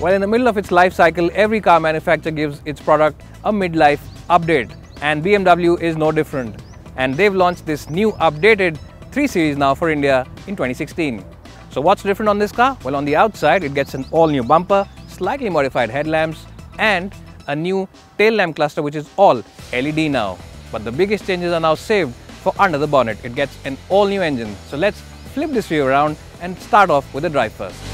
Well, in the middle of its life cycle, every car manufacturer gives its product a midlife update, and BMW is no different. And they've launched this new updated 3 Series now for India in 2016. So what's different on this car? Well, on the outside, it gets an all-new bumper, slightly modified headlamps, and a new tail lamp cluster which is all LED now. But the biggest changes are now saved for under the bonnet. It gets an all-new engine. So let's flip this view around and start off with the drive first.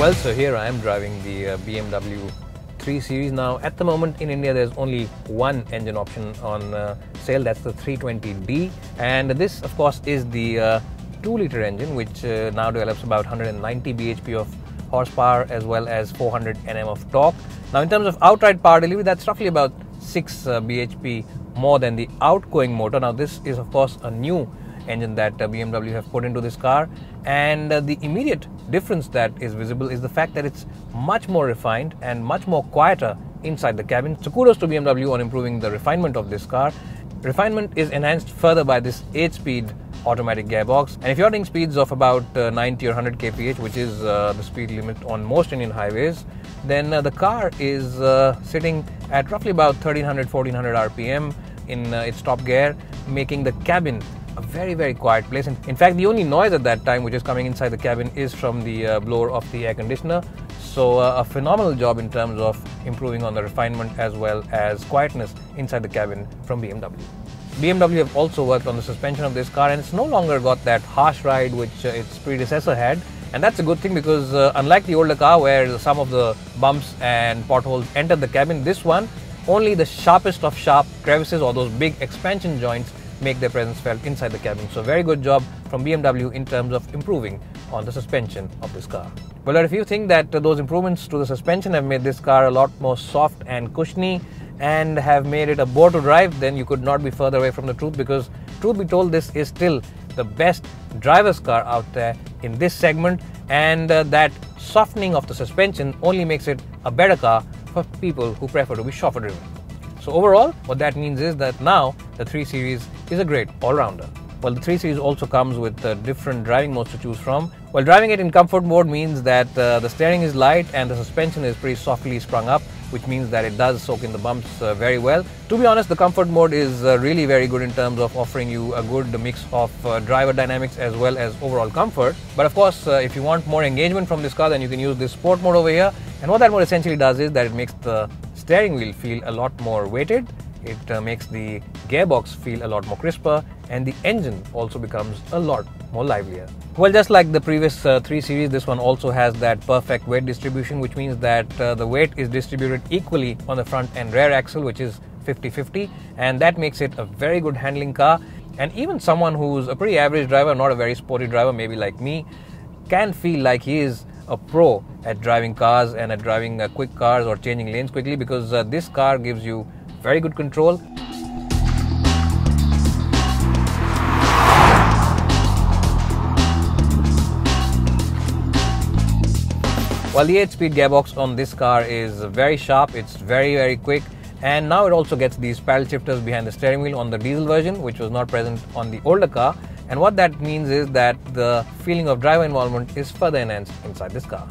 Well, so here I am driving the uh, BMW 3 Series now. At the moment in India, there's only one engine option on uh, sale. That's the 320D, and this, of course, is the uh, 2-liter engine, which uh, now develops about 190 bhp of horsepower as well as 400 Nm of torque. Now, in terms of outright power delivery, that's roughly about 6 uh, bhp more than the outgoing motor. Now, this is, of course, a new engine that uh, BMW have put into this car and uh, the immediate difference that is visible is the fact that it's much more refined and much more quieter inside the cabin. So kudos to BMW on improving the refinement of this car. Refinement is enhanced further by this 8-speed automatic gearbox and if you're hitting speeds of about uh, 90 or 100 kph which is uh, the speed limit on most Indian highways then uh, the car is uh, sitting at roughly about 1300 1400 rpm in its top gear making the cabin a very very quiet place. And in fact the only noise at that time which is coming inside the cabin is from the uh, blower of the air conditioner. So uh, a phenomenal job in terms of improving on the refinement as well as quietness inside the cabin from BMW. BMW have also worked on the suspension of this car and it's no longer got that harsh ride which uh, its predecessor had. And that's a good thing because uh, unlike the older car where some of the bumps and potholes entered the cabin this one only the sharpest of sharp crevices or those big expansion joints make their presence felt inside the cabin. So very good job from BMW in terms of improving on the suspension of this car. Well, if you think that those improvements to the suspension have made this car a lot more soft and cushiony and have made it a bore to drive, then you could not be further away from the truth because truth be told, this is still the best driver's car out there in this segment and uh, that softening of the suspension only makes it a better car for people who prefer to be chauffeur driven. So overall, what that means is that now the 3 Series is a great all-rounder. Well, the 3 Series also comes with uh, different driving modes to choose from. Well, driving it in comfort mode means that uh, the steering is light and the suspension is pretty softly sprung up, which means that it does soak in the bumps uh, very well. To be honest, the comfort mode is uh, really very good in terms of offering you a good mix of uh, driver dynamics as well as overall comfort. But of course, uh, if you want more engagement from this car, then you can use this sport mode over here. And what that mode essentially does is that it makes the steering wheel feel a lot more weighted, it uh, makes the gearbox feel a lot more crisper and the engine also becomes a lot more livelier. Well, just like the previous uh, 3 series, this one also has that perfect weight distribution, which means that uh, the weight is distributed equally on the front and rear axle, which is 50-50, and that makes it a very good handling car. And even someone who's a pretty average driver, not a very sporty driver, maybe like me, can feel like he is a pro at driving cars and at driving uh, quick cars or changing lanes quickly because uh, this car gives you very good control. While the 8-speed gearbox on this car is very sharp, it's very very quick and now it also gets these paddle shifters behind the steering wheel on the diesel version which was not present on the older car and what that means is that the feeling of driver involvement is further enhanced inside this car.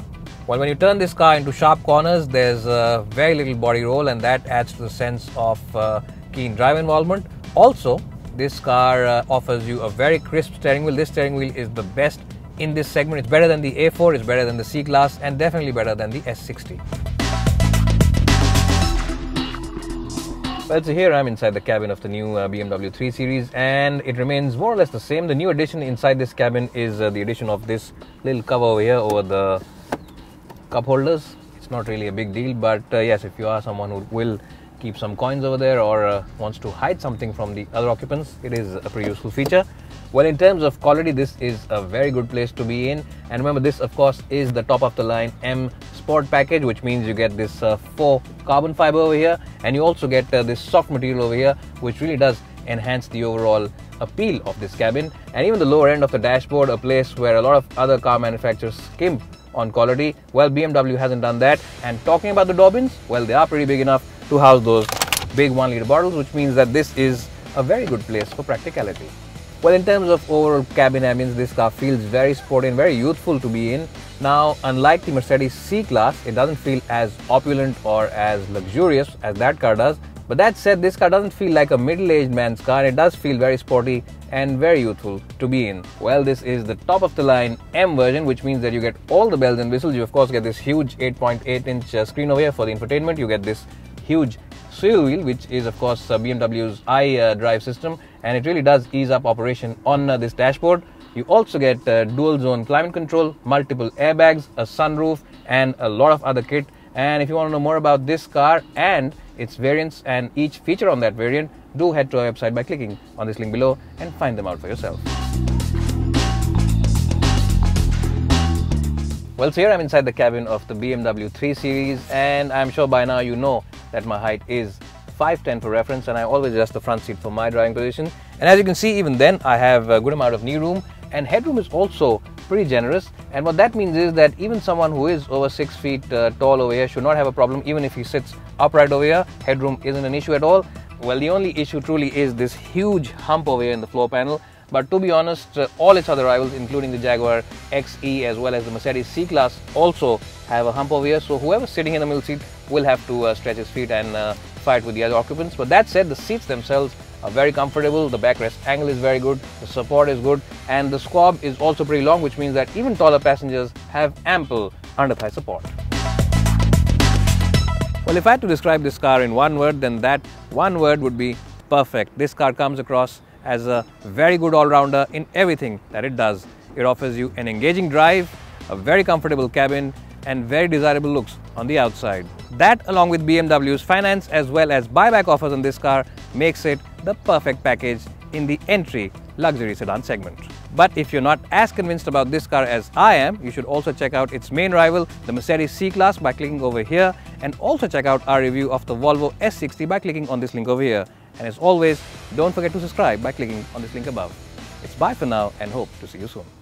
Well, when you turn this car into sharp corners, there's uh, very little body roll and that adds to the sense of uh, keen drive involvement. Also, this car uh, offers you a very crisp steering wheel. This steering wheel is the best in this segment. It's better than the A4, it's better than the C-Class and definitely better than the S60. Well, so here I'm inside the cabin of the new uh, BMW 3 Series and it remains more or less the same. The new addition inside this cabin is uh, the addition of this little cover over here over the cup holders. It's not really a big deal, but uh, yes, if you are someone who will keep some coins over there or uh, wants to hide something from the other occupants, it is a pretty useful feature. Well, in terms of quality, this is a very good place to be in. And remember, this of course is the top of the line M Sport package, which means you get this uh, four carbon fiber over here, and you also get uh, this soft material over here, which really does enhance the overall appeal of this cabin. And even the lower end of the dashboard, a place where a lot of other car manufacturers skimp on quality. Well, BMW hasn't done that. And talking about the door bins, well, they are pretty big enough to house those big one liter bottles, which means that this is a very good place for practicality. Well, in terms of overall cabin ambience, this car feels very sporty and very youthful to be in. Now, unlike the Mercedes C-Class, it doesn't feel as opulent or as luxurious as that car does. But that said, this car doesn't feel like a middle-aged man's car. It does feel very sporty and very youthful to be in. Well, this is the top of the line M version, which means that you get all the bells and whistles. You of course get this huge 8.8 inch uh, screen over here for the infotainment. You get this huge swivel wheel, which is of course uh, BMW's iDrive uh, system, and it really does ease up operation on uh, this dashboard. You also get uh, dual zone climate control, multiple airbags, a sunroof, and a lot of other kit. And if you want to know more about this car and its variants and each feature on that variant, do head to our website by clicking on this link below and find them out for yourself. Well, so here I'm inside the cabin of the BMW 3 Series and I'm sure by now you know that my height is 5'10 for reference and I always adjust the front seat for my driving position. And as you can see, even then I have a good amount of knee room and headroom is also pretty generous. And what that means is that even someone who is over 6 feet uh, tall over here should not have a problem even if he sits upright over here. Headroom isn't an issue at all. Well, the only issue truly is this huge hump over here in the floor panel but to be honest, uh, all its other rivals, including the Jaguar XE as well as the Mercedes C-Class, also have a hump over here. So whoever's sitting in the middle seat will have to uh, stretch his feet and uh, fight with the other occupants. But that said, the seats themselves are very comfortable. The backrest angle is very good. The support is good. And the squab is also pretty long, which means that even taller passengers have ample under-thigh support. Well, if I had to describe this car in one word, then that one word would be perfect. This car comes across as a very good all-rounder in everything that it does. It offers you an engaging drive, a very comfortable cabin and very desirable looks on the outside. That along with BMW's finance as well as buyback offers on this car makes it the perfect package in the entry luxury sedan segment. But if you're not as convinced about this car as I am, you should also check out its main rival, the Mercedes C-Class by clicking over here and also check out our review of the Volvo S60 by clicking on this link over here. And as always, don't forget to subscribe by clicking on this link above. It's bye for now and hope to see you soon.